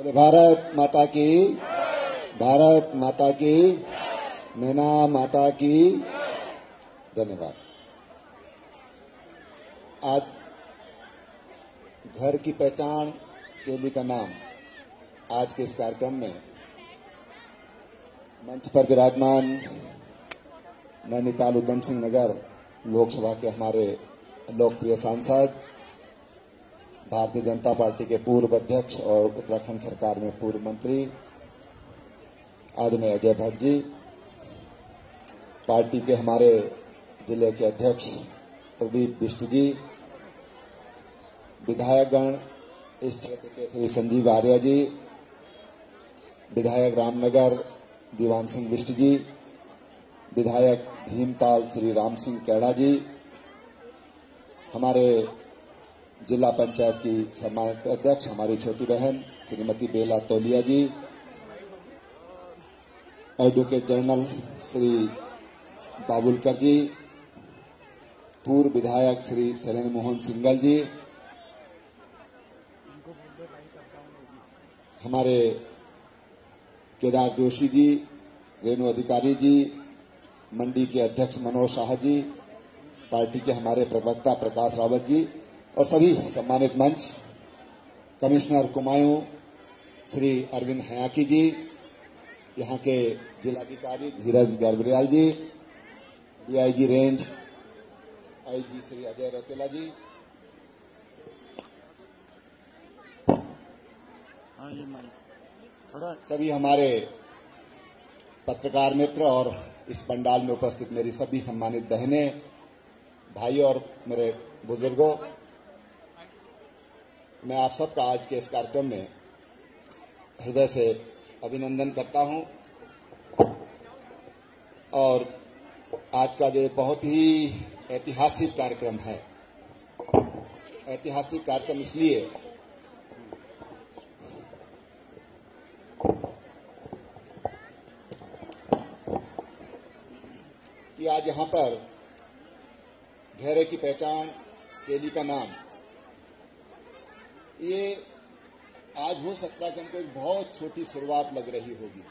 बोले, भारत माता की, भारत माता की, नैना माता की, धन्यवाद। आज घर की पहचान चेली का नाम आज के इस कार्यक्रम में मंच पर विराजमान नैनीताल उधम सिंह नगर लोकसभा के हमारे लोकप्रिय सांसद भारतीय जनता पार्टी के पूर्व अध्यक्ष और उत्तराखंड सरकार में पूर्व मंत्री आदरणीय अजय भट्ट जी, पार्टी के हमारे ज़िले के अध्यक्ष प्रदीप बिष्ट जी, विधायकगण इस क्षेत्र के श्री संजीव आर्य जी, विधायक रामनगर दीवान सिंह बिष्ट जी, विधायक भीमताल श्री राम सिंह कैड़ा जी, हमारे जिला पंचायत की सम्मानित अध्यक्ष, हमारी छोटी बहन, श्रीमती बेला तोलिया जी एडवोकेट जनरल श्री बाबुलकर जी, पूर्व विधायक श्री शैलेंद्र मोहन सिंगल जी, हमारे केदार जोशी जी, रेणु अधिकारी जी, मंडी के अध्यक्ष मनोज शाह जी, पार्टी के हमारे प्रवक्ता प्रकाश रावत जी और सभी सम्मानित मंच कमिश्नर कुमायूं श्री अरविंद हयाकी जी यहाँ के जिलाधिकारी Dheeraj Garbiyal ji DIG range IG Shri Ajay Rautela ji. हाँ सभी हमारे पत्रकार मित्र और इस पंडाल में उपस्थित मेरी सभी सम्मानित बहनें भाई और मेरे बुज़ुर्गों मैं आप सबका आज के इस कार्यक्रम में हृदय से अभिनंदन करता हूँ। और आज का जो बहुत ही ऐतिहासिक कार्यक्रम है, ऐतिहासिक कार्यक्रम इसलिए कि आज यहाँ पर घेरे की पहचान, चेली का नाम ये आज हो सकता है कि हमको एक बहुत छोटी शुरुआत लग रही होगी।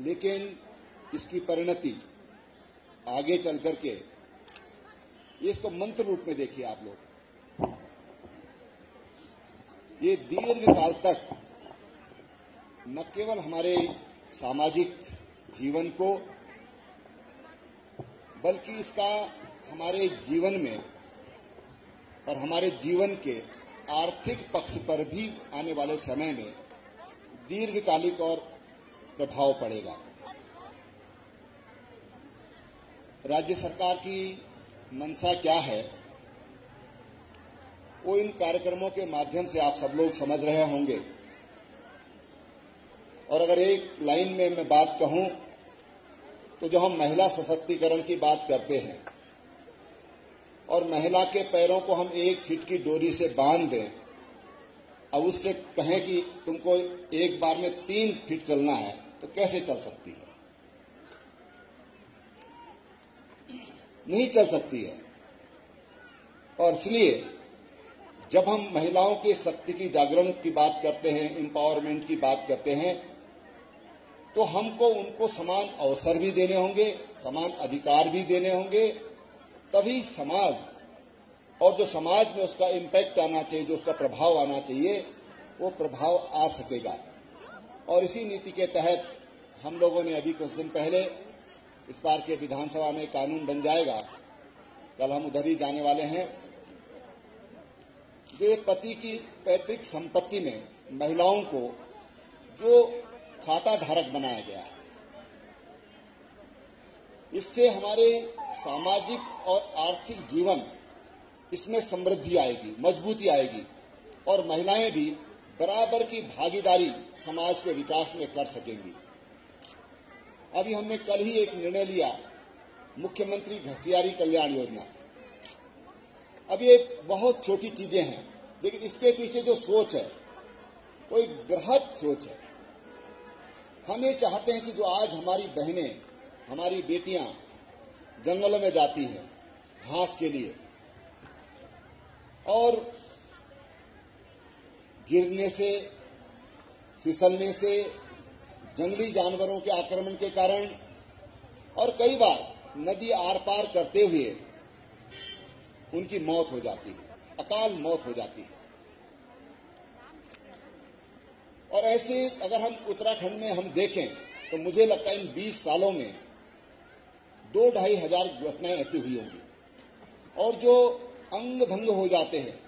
लेकिन इसकी परिणति आगे चल करके, ये इसको मंत्र रूप में देखिए आप लोग। ये दीर्घ काल तक न केवल हमारे सामाजिक जीवन को, बल्कि इसका हमारे जीवन में और हमारे जीवन के आर्थिक पक्ष पर भी आने वाले समय में दीर्घकालिक और प्रभाव पड़ेगा। राज्य सरकार की मंशा क्या है, वो इन कार्यक्रमों के माध्यम से आप सब लोग समझ रहे होंगे। और अगर एक लाइन में मैं बात कहूँ तो जो हम महिला सशक्तिकरण की बात करते हैं और महिला के पैरों को हम एक फीट की डोरी से बाँध दें। अब उससे कहें कि तुमको एक बार में तीन फीट चलना है तो कैसे चल सकती है? नहीं चल सकती है। और इसलिए जब हम महिलाओं की शक्ति की जागरण की बात करते हैं एम्पावरमेंट की बात करते हैं तो हमको उनको समान अवसर भी देने होंगे, समान अधिकार भी देने होंगे तभी समाज, और जो समाज में उसका इम्पैक्ट आना चाहिए, जो उसका प्रभाव आना चाहिए, वो प्रभाव आ सकेगा। और इसी नीति के तहत हम लोगों ने अभी कुछ दिन पहले, इस बार के विधानसभा में कानून बन जाएगा। कल हम उधर ही जाने वाले हैं। जो एक पति की पैतृक संपत्ति में महिलाओं को जो खाता धारक बनाया गया है इससे हमारे सामाजिक और आर्थिक जीवन इसमें समृद्धि आएगी, मजबूती आएगी और महिलाएँ भी बराबर की भागीदारी समाज के विकास में कर सकेंगी। अभी हमने कल ही एक निर्णय लिया, मुख्यमंत्री घसियारी कल्याण योजना। अब ये बहुत छोटी चीज़ें हैं, लेकिन इसके पीछे जो सोच है, वो एक बृहद सोच है। हम ये चाहते हैं कि जो आज हमारी बहनें हमारी बेटियाँ जंगलों में जाती हैं, घास के लिए। और गिरने से, फिसलने से, जंगली जानवरों के आक्रमण के कारण और कई बार नदी आर पार करते हुए उनकी मौत हो जाती है, अकाल मौत हो जाती है। और ऐसे अगर हम उत्तराखंड में हम देखें तो मुझे लगता है इन 20 सालों में दो ढाई हज़ार घटनाएँ ऐसी हुई होंगी। और जो अंग भंग हो जाते हैं,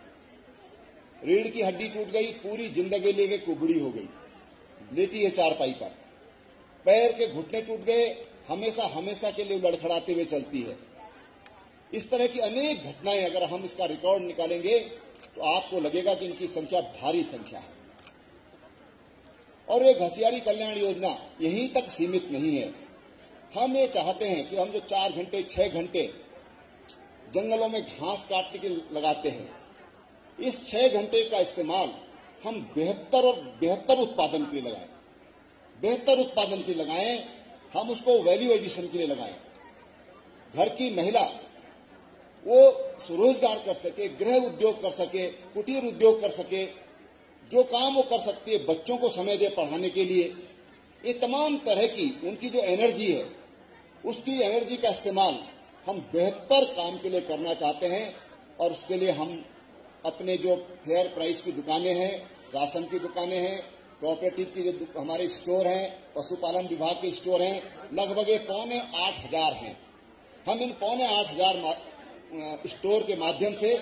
रीढ़ की हड्डी टूट गई, पूरी ज़िंदगी लेके कुबड़ी हो गई, लेटी है चारपाई पर। पैर के घुटने टूट गए हमेशा हमेशा के लिए लड़खड़ाते हुए चलती है। इस तरह की अनेक घटनाएँ अगर हम इसका रिकॉर्ड निकालेंगे तो आपको लगेगा कि इनकी संख्या भारी संख्या है। और ये घसियारी कल्याण योजना यहीं तक सीमित नहीं है। हम ये चाहते हैं कि हम जो चार घंटे, छह घंटे जंगलों में घास काटने के लगाते हैं, इस छह घंटे का इस्तेमाल हम बेहतर और बेहतर उत्पादन के लिए लगाएँ। बेहतर उत्पादन के लिए लगाएँ, हम उसको वैल्यू एडिशन के लिए लगाएँ। घर की महिला, वो स्वरोजगार कर सके, गृह उद्योग कर सके, कुटीर उद्योग कर सके, जो काम वो कर सकती है बच्चों को समय दे पढ़ाने के लिए, ये तमाम तरह की उनकी जो एनर्जी है उसकी एनर्जी का इस्तेमाल हम बेहतर काम के लिए करना चाहते हैं और उसके लिए हम अपने जो फेयर प्राइस की दुकानें हैं, राशन की दुकानें हैं कोऑपरेटिव की जो हमारे स्टोर हैं, पशुपालन विभाग के स्टोर हैं, लगभग ये पौने आठ हज़ार हैं। हम इन पौने आठ हज़ार स्टोर के माध्यम से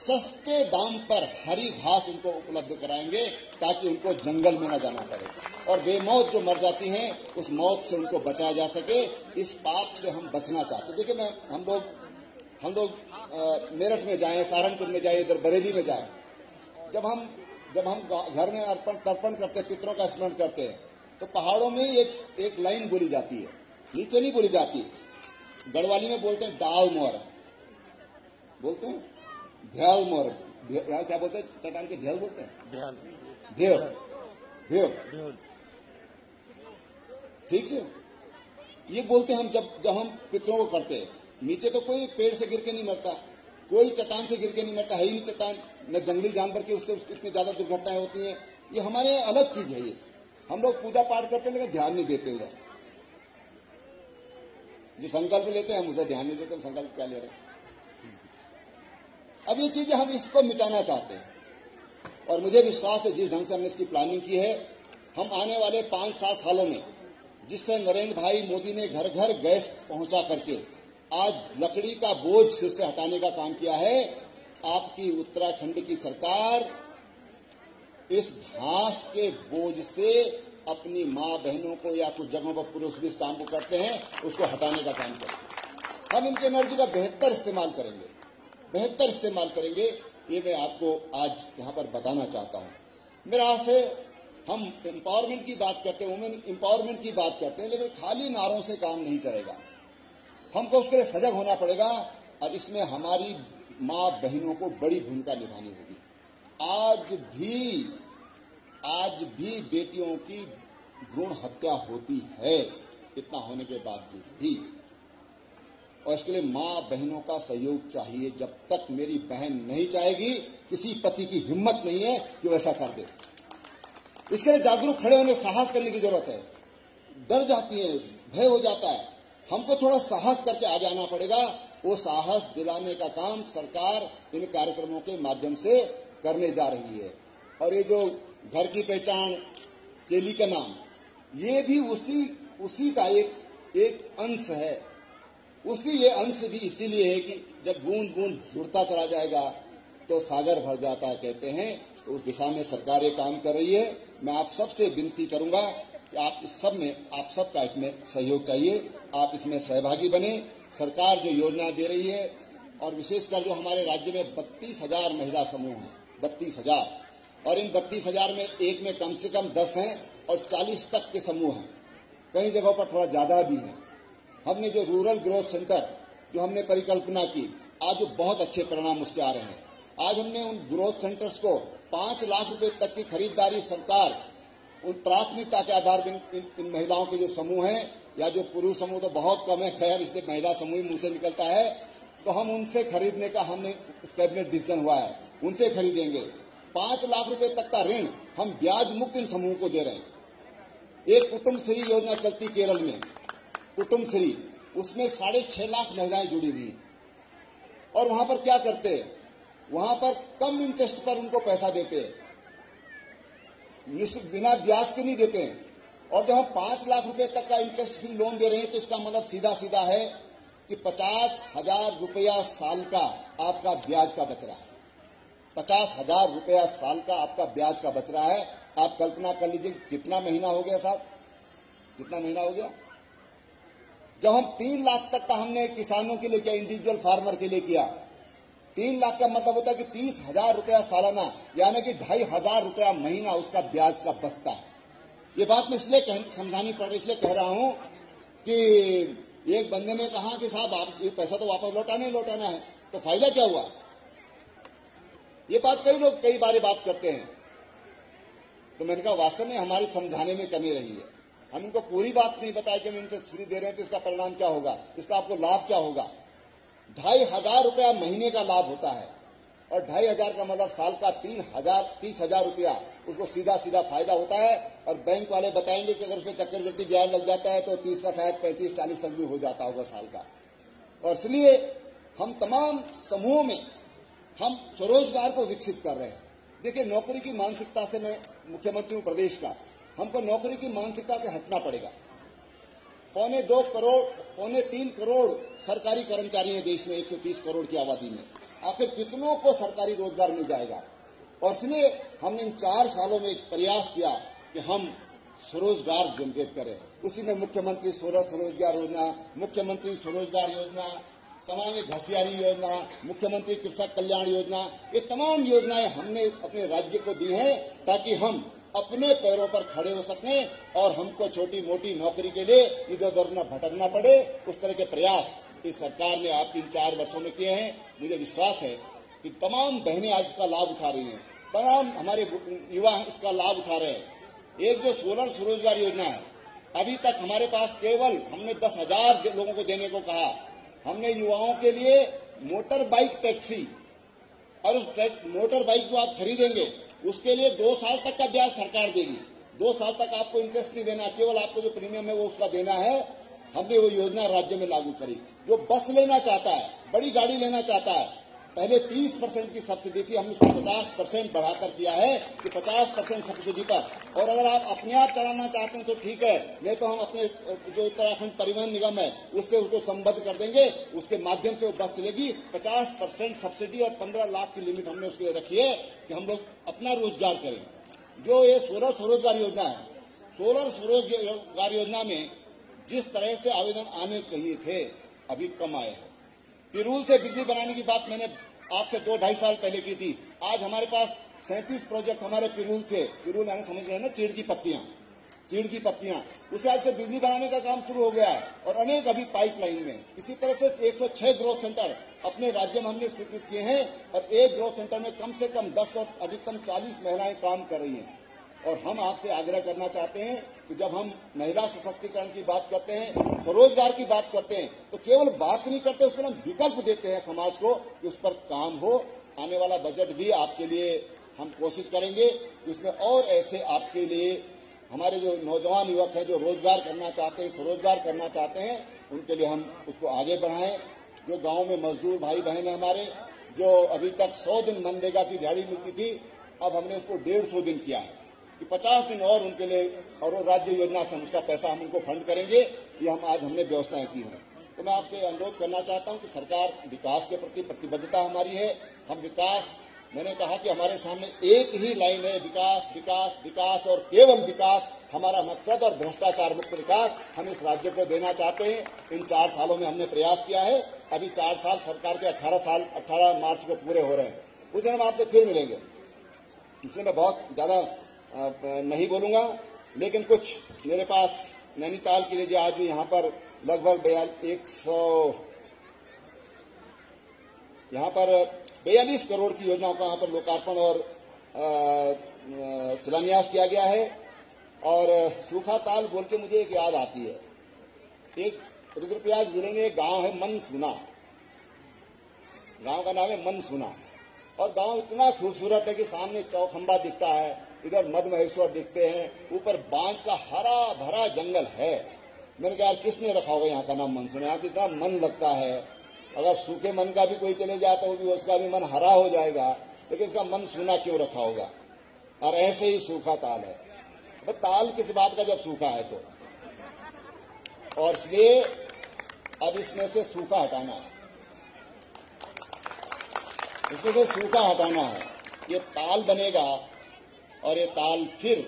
सस्ते दाम पर हरी घास उनको उपलब्ध कराएँगे ताकि उनको जंगल में न जाना पड़े। और बेमौत जो मर जाती हैं, उस मौत से उनको बचाया जा सके, इस पाप से हम बचना चाहते देखिए, मैं, हम लोग हम लोग मेरठ में जाएँ, सहारनपुर में जाए, इधर बरेली में जाएँ। जब हम जब हम घर में अर्पण, तर्पण करते, पितरों का स्मरण करते हैं तो पहाड़ों में एक एक लाइन बोली जाती है, नीचे नहीं बोली जाती। गढ़वाली में बोलते हैं डाव मोर। बोलते हैं? ढेल मोर यहाँ क्या बोलते हैं? चट्टान के ढेल बोलते हैं? ढेल ढेल ठीक है? ये बोलते हैं हम जब जब हम पितरों को करते हैं। नीचे तो कोई पेड़ से गिर के नहीं मरता कोई चट्टान से गिर के नहीं मरता है ही नहीं चट्टान। न जंगली जानवर के उससे इतनी ज़्यादा दुर्घटनाएँ होती हैं। ये हमारे अलग चीज़ है ये। हम लोग पूजा पाठ करते हैं लेकिन ध्यान नहीं देते उधर। जो संकल्प लेते हैं हम उधर ध्यान नहीं देते हम संकल्प क्या ले रहे हैं? अब ये चीज़ें हम इसको मिटाना चाहते हैं। और मुझे विश्वास है, जिस ढंग से हमने इसकी प्लानिंग की है, हम आने वाले पाँच सात सालों में जिससे नरेंद्र भाई मोदी ने घर घर गैस पहुँचा करके आज लकड़ी का बोझ सिर से हटाने का काम किया है, आपकी उत्तराखंड की सरकार इस घास के बोझ से अपनी माँ बहनों को या कुछ जगहों पर पुरुष भी इस काम को करते हैं, उसको हटाने का काम करते हैं। हम इनकी एनर्जी का बेहतर इस्तेमाल करेंगे। बेहतर इस्तेमाल करेंगे, ये मैं आपको आज यहाँ पर बताना चाहता हूँ। मेरा से हम एम्पावरमेंट की बात करते हैं वुमेन एम्पावरमेंट की बात करते हैं, लेकिन खाली नारों से काम नहीं चलेगा। हमको उसके लिए सजग होना पड़ेगा, और इसमें हमारी माँ बहनों को बड़ी भूमिका निभानी होगी। आज भी आज भी बेटियों की भ्रूण हत्या होती है, इतना होने के बावजूद भी। और इसके लिए माँ बहनों का सहयोग चाहिए। जब तक मेरी बहन नहीं चाहेगी, किसी पति की हिम्मत नहीं है कि वो ऐसा कर दे। इसके लिए जागरूक खड़े होने साहस करने की ज़रूरत है। डर जाती है, भय हो जाता है। हमको थोड़ा साहस करके आ जाना पड़ेगा। वो साहस दिलाने का काम सरकार इन कार्यक्रमों के माध्यम से करने जा रही है। और ये जो घर की पहचान, चेली का नाम, ये भी उसी उसी का एक एक अंश है। उसी ये अंश भी इसीलिए है कि जब बूंद बूंद जुड़ता चला जाएगा तो सागर भर जाता है, कहते हैं तो उस दिशा में सरकार ये काम कर रही है। मैं आप सबसे विनती करूँगा कि आप इस सब में, आप सबका इसमें सहयोग चाहिए, आप इसमें सहभागी बने। सरकार जो योजना दे रही है, और विशेषकर जो हमारे राज्य में बत्तीस हज़ार महिला समूह हैं, बत्तीस हज़ार, और इन बत्तीस हज़ार में एक में कम से कम दस हैं, और चालीस तक के समूह हैं। कई जगहों पर थोड़ा ज़्यादा भी है। हमने जो रूरल ग्रोथ सेंटर जो हमने परिकल्पना की आज बहुत अच्छे परिणाम उसके आ रहे हैं। आज हमने उन ग्रोथ सेंटर्स को पाँच लाख रुपए तक की खरीदारी सरकार उन प्राथमिकता के आधार पर इन, इन महिलाओं के जो समूह हैं या जो पुरुष समूह तो बहुत कम है खैर इसलिए महिला समूह मुँह से निकलता है तो हम उनसे खरीदने का हमने कैबिनेट डिसीज़न हुआ है उनसे खरीदेंगे। पाँच लाख रुपए तक का ऋण हम ब्याज मुक्त इन समूह को दे रहे हैं। एक कुटुंब श्री योजना चलती केरल में कुटुंब श्री उसमें साढ़े छह लाख महिलाएँ जुड़ी हुई और वहाँ पर क्या करते वहाँ पर कम इंटरेस्ट पर उनको पैसा देते बिना ब्याज के नहीं देते और जब हम पाँच लाख रुपए तक का इंटरेस्ट फ्री लोन दे रहे हैं तो इसका मतलब सीधा सीधा है कि पचास हज़ार रुपया साल का आपका ब्याज का बच रहा है। पचास हज़ार रुपया साल का आपका ब्याज का बच रहा है। आप कल्पना कर लीजिए, कितना महीना हो गया साहब? कितना महीना हो गया? जब हम तीन लाख तक का हमने किसानों के लिए किया इंडिविजुअल फार्मर के लिए किया, तीन लाख का मतलब होता है कि तीस हज़ार रुपया सालाना, यानी कि ढाई हज़ार रुपया महीना उसका ब्याज का बचता है। ये बात मैं इसलिए समझानी पड़ रही इसलिए कह रहा हूँ कि एक बंदे ने कहा कि साहब, आप ये पैसा तो वापस लौटाना ही लौटाना है तो फ़ायदा क्या हुआ? ये बात कई लोग, कई बार बात करते हैं। तो मैंने कहा, वास्तव में हमारी समझाने में कमी रही है। हम इनको पूरी बात नहीं बताए कि हम इंटरेस्ट फ्री दे रहे हैं तो इसका परिणाम क्या होगा? इसका आपको लाभ क्या होगा? ढाई हज़ार रुपया महीने का लाभ होता है। और ढाई हज़ार का मतलब साल का तीन हज़ार, तीस हज़ार रुपया, उसको सीधा सीधा फ़ायदा होता है। और बैंक वाले बताएँगे कि अगर उसमें चक्रवृद्धि ब्याज लग जाता है तो तीस का शायद पैंतीस, चालीस तक भी हो जाता होगा साल का। और इसलिए हम तमाम समूहों में हम स्वरोजगार को विकसित कर रहे हैं। देखिए, नौकरी की मानसिकता से मैं मुख्यमंत्री हूँ प्रदेश का। हमको नौकरी की मानसिकता से हटना पड़ेगा। पौने दो करोड़, पौने तीन करोड़ सरकारी कर्मचारी हैं देश में 130 करोड़ की आबादी में। आखिर कितनों को सरकारी रोज़गार मिल जाएगा? और इसलिए हमने इन चार सालों में एक प्रयास किया कि हम स्वरोजगार जनरेट करें। उसी में मुख्यमंत्री स्वरोजगार योजना, मुख्यमंत्री स्वरोजगार योजना, तमाम घसियारी योजना, मुख्यमंत्री कृषक कल्याण योजना, ये तमाम योजनाएँ हमने अपने राज्य को दी हैं ताकि हम अपने पैरों पर खड़े हो सकें और हमको छोटी मोटी नौकरी के लिए इधर उधर न भटकना पड़े, उस तरह के प्रयास इस सरकार ने आप तीन चार वर्षों में किए हैं। मुझे विश्वास है कि तमाम बहनें आज इसका लाभ उठा रही हैं। तमाम हमारे युवा इसका लाभ उठा रहे हैं। एक जो सोलर स्वरोजगार योजना है, अभी तक हमारे पास केवल हमने दस हज़ार लोगों को देने को कहा। हमने युवाओं के लिए मोटर बाइक टैक्सी और उस मोटर बाइक जो आप खरीदेंगे उसके लिए दो साल तक का ब्याज सरकार देगी। दो साल तक आपको इंटरेस्ट नहीं देना, केवल आपको जो प्रीमियम है वो उसका देना है। हमने वो योजना राज्य में लागू करी। जो बस लेना चाहता है, बड़ी गाड़ी लेना चाहता है पहले 30 परसेंट की सब्सिडी थी, हमने उसको 50 परसेंट बढ़ाकर किया है कि 50 परसेंट सब्सिडी पर। और अगर आप अपने आप चलाना चाहते हैं तो ठीक है, नहीं तो हम अपने, जो उत्तराखंड परिवहन निगम है, उससे उसको संबद्ध कर देंगे, उसके माध्यम से वो बस चलेगी। 50 परसेंट सब्सिडी और 15 लाख की लिमिट हमने उसके लिए रखी है कि हम लोग अपना रोज़गार करें। जो ये सोलर स्वरोजगार योजना है, सोलर स्वरोजगार योजना में जिस तरह से आवेदन आने चाहिए थे, अभी कम आए हैं। पिरूल से बिजली बनाने की बात मैंने आपसे दो ढाई साल पहले की थी। आज हमारे पास सैंतीस प्रोजेक्ट हमारे पिरूल से, पिरूल यानी समझ रहे हैं ना, चीड़ की पत्तियाँ, चीड़ की पत्तियाँ। उसे आज से बिजली बनाने का काम शुरू हो गया है और अनेक अभी पाइपलाइन में। इसी तरह से 106 ग्रोथ सेंटर अपने राज्य में हमने स्वीकृत किए हैं और एक ग्रोथ सेंटर में कम से कम 10 और अधिकतम 40 महिलाएँ काम कर रही हैं। और हम आपसे आग्रह करना चाहते हैं कि जब हम महिला सशक्तिकरण की बात करते हैं, स्वरोजगार की बात करते हैं तो केवल बात नहीं करते उसको हम विकल्प देते हैं समाज को कि उस पर काम हो। आने वाला बजट भी आपके लिए हम कोशिश करेंगे कि उसमें और ऐसे आपके लिए हमारे जो नौजवान युवक हैं जो रोज़गार करना चाहते हैं, स्वरोजगार करना चाहते हैं, उनके लिए हम उसको आगे बढ़ाएँ। जो गाँव में मजदूर भाई बहन है हमारे, जो अभी तक सौ दिन मनरेगा की दिहाड़ी मिलती थी, अब हमने उसको डेढ़ सौ दिन किया है। कि 50 दिन और उनके लिए और राज्य योजना से उसका पैसा हम उनको फंड करेंगे, ये हम आज हमने व्यवस्थाएँ की हैं। तो मैं आपसे अनुरोध करना चाहता हूँ कि सरकार विकास के प्रति प्रतिबद्धता हमारी है। हम विकास, मैंने कहा कि हमारे सामने एक ही लाइन है, विकास विकास विकास और केवल विकास। हमारा मकसद और भ्रष्टाचार मुक्त विकास हम इस राज्य को देना चाहते हैं। इन चार सालों में हमने प्रयास किया है। अभी चार साल सरकार के 18 साल 18 मार्च को पूरे हो रहे हैं। उस दिन हम आपसे फिर मिलेंगे। इसलिए मैं बहुत ज़्यादा नहीं बोलूँगा, लेकिन कुछ मेरे पास नैनीताल के लिए आज भी यहाँ पर लगभग एक सौ यहाँ पर बयालीस करोड़ की योजनाओं का यहाँ पर लोकार्पण और शिलान्यास किया गया है। और सूखा ताल बोल के मुझे एक याद आती है। एक रुद्रप्रयाग ज़िले में एक गाँव है मन सुना गाँव का नाम है मन सुना और गाँव इतना खूबसूरत है कि सामने चौखंबा दिखता है। इधर मध महेश्वर दिखते हैं, ऊपर बांझ का हरा भरा जंगल है। मैंने कहा, यार, किसने रखा होगा यहाँ का नाम मनसून यहाँ तो इतना मन लगता है। अगर सूखे मन का भी कोई चले जाए तो भी उसका भी मन हरा हो जाएगा। लेकिन इसका मन सूना क्यों रखा होगा? और ऐसे ही सूखा ताल है। बस ताल किस बात का जब सूखा है तो? और इसलिए अब इसमें से सूखा हटाना है। इसमें से सूखा हटाना है। ये ताल बनेगा और ये ताल फिर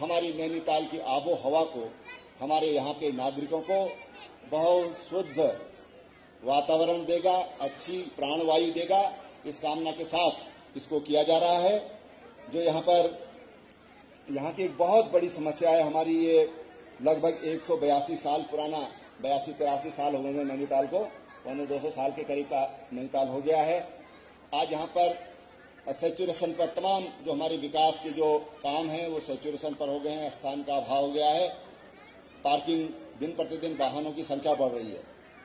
हमारी नैनीताल की आबो हवा को, हमारे यहाँ के नागरिकों को बहुत शुद्ध वातावरण देगा, अच्छी प्राणवायु देगा। इस कामना के साथ इसको किया जा रहा है, जो यहाँ पर, यहाँ की एक बहुत बड़ी समस्या है हमारी, ये लगभग एक सौ बयासी साल पुराना, बयासी तिरासी साल हो गए नैनीताल को, पौने दो साल के करीब का नैनीताल हो गया है। आज यहाँ पर सेचुरेशन पर तमाम जो हमारे विकास के जो काम हैं, वो सेचुरेशन पर हो गए हैं, स्थान का अभाव हो गया है। पार्किंग दिन प्रतिदिन वाहनों की संख्या बढ़ रही है।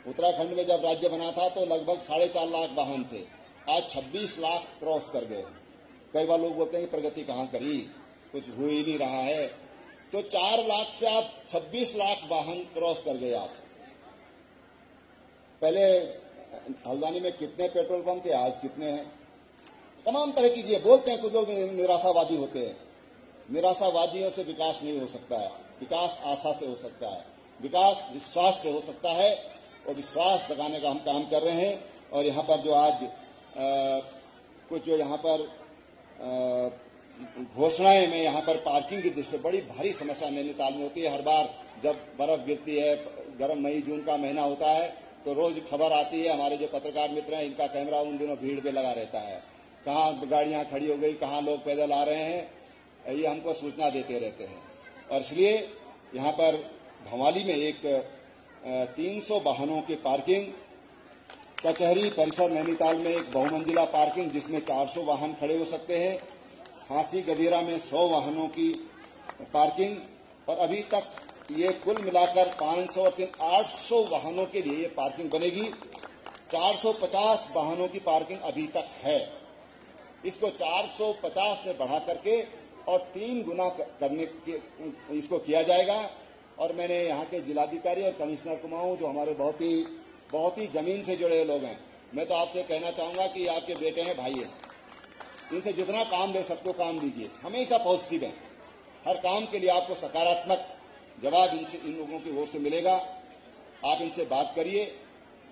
उत्तराखंड में जब राज्य बना था तो लगभग साढ़े चार लाख वाहन थे। आज 26 लाख क्रॉस कर गए कई बार लोग बोलते हैं प्रगति कहाँ करी? कुछ हो ही नहीं रहा है। तो चार लाख से आप 26 लाख वाहन क्रॉस कर गए आज। पहले, हल्द्वानी में कितने पेट्रोल पंप थे? आज कितने हैं? तमाम तरह की चीज़ें बोलते हैं कुछ लोग निराशावादी होते हैं। निराशावादियों से विकास नहीं हो सकता है। विकास आशा से हो सकता है। विकास विश्वास से हो सकता है और विश्वास जगाने का हम काम कर रहे हैं। और यहाँ पर जो आज आ, कुछ जो यहाँ पर घोषणाएँ में यहाँ पर पार्किंग की दृष्टि बड़ी भारी समस्या नैनीताल में होती है। हर बार जब बर्फ़ गिरती है गर्म मई जून का महीना होता है तो रोज खबर आती है हमारे जो पत्रकार मित्र हैं इनका कैमरा उन दिनों भीड़ पे लगा रहता है। कहाँ गाड़ियाँ खड़ी हो गई, कहाँ लोग पैदल आ रहे हैं, ये हमको सूचना देते रहते हैं। और इसलिए यहाँ पर भवाली में एक तीन सौ वाहनों की पार्किंग, कचहरी परिसर नैनीताल में एक बहुमंजिला पार्किंग जिसमें 400 वाहन खड़े हो सकते हैं फांसी गदेरा में 100 वाहनों की पार्किंग, और अभी तक ये कुल मिलाकर 500 और तीन, आठ वाहनों के लिए ये पार्किंग बनेगी। 450 वाहनों की पार्किंग अभी तक है। इसको 450 से बढ़ा करके और तीन गुना करने के, इसको किया जाएगा। और मैंने यहाँ के जिलाधिकारी और कमिश्नर को मांगू जो हमारे बहुत ही बहुत ही ज़मीन से जुड़े लोग हैं। मैं तो आपसे कहना चाहूँगा कि आपके बेटे हैं, भाई हैं। इनसे जितना काम ले सबको काम दीजिए। हमेशा पॉजिटिव है। हर काम के लिए आपको सकारात्मक जवाब इनसे, इन लोगों की ओर से मिलेगा। आप इनसे बात करिए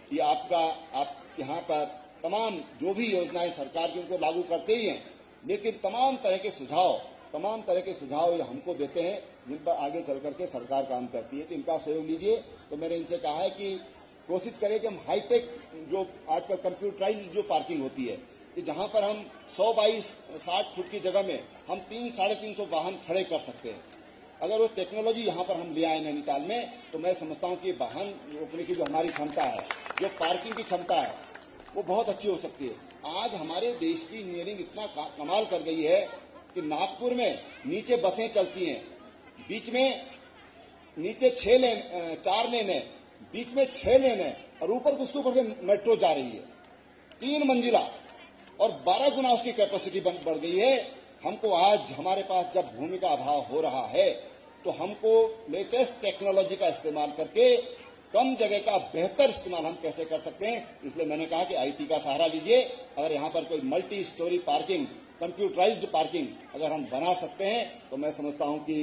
कि आपका, आप यहाँ पर तमाम जो भी योजनाएँ सरकार की उनको लागू करते ही हैं, लेकिन तमाम तरह के सुझाव, तमाम तरह के सुझाव ये हमको देते हैं, जिन पर आगे चल करके सरकार काम करती है। तो इनका सहयोग लीजिए। तो मैंने इनसे कहा है कि कोशिश करें कि हम हाईटेक जो आजकल कंप्यूटराइज जो पार्किंग होती है, कि जहाँ पर हम 100 बाई साठ फुट की जगह में हम तीन, साढ़े तीन सौ वाहन खड़े कर सकते हैं। अगर वो टेक्नोलॉजी यहाँ पर हम ले आए नैनीताल में तो मैं समझता हूँ कि वाहन रोकने की जो हमारी क्षमता है, जो पार्किंग की क्षमता है वो बहुत अच्छी हो सकती है। आज हमारे देश की इंजीनियरिंग इतना कमाल कर गई है कि नागपुर में नीचे बसें चलती हैं। बीच में नीचे छह लेन चार लेन है। बीच में छह लेन है और ऊपर उसके ऊपर से मेट्रो जा रही है। तीन मंजिला और बारह गुना उसकी कैपेसिटी बढ़ गई है। हमको आज हमारे पास जब भूमि का अभाव हो रहा है तो हमको लेटेस्ट टेक्नोलॉजी का इस्तेमाल करके कम जगह का बेहतर इस्तेमाल हम कैसे कर सकते हैं? इसलिए मैंने कहा कि आईटी का सहारा लीजिए। अगर यहाँ पर कोई multi storey parking computerised parking अगर हम बना सकते हैं तो मैं समझता हूँ कि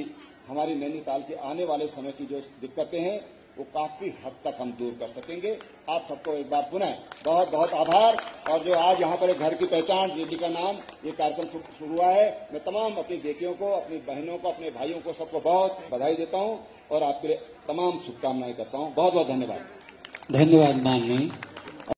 हमारी नैनीताल के आने वाले समय की जो दिक्कतें हैं, वो काफ़ी हद तक हम दूर कर सकेंगे। आप सबको एक बार पुनः बहुत बहुत आभार। और जो आज यहाँ पर घर की पहचान, रेडी का नाम, ये कार्यक्रम शुरू हुआ है। मैं तमाम अपनी बेटियों को, अपनी बहनों को, अपने भाइयों को सबको बहुत बधाई देता हूँ। और आपके लिए तमाम शुभकामनाएँ करता हूँ। बहुत बहुत धन्यवाद। धन्यवाद माननीय।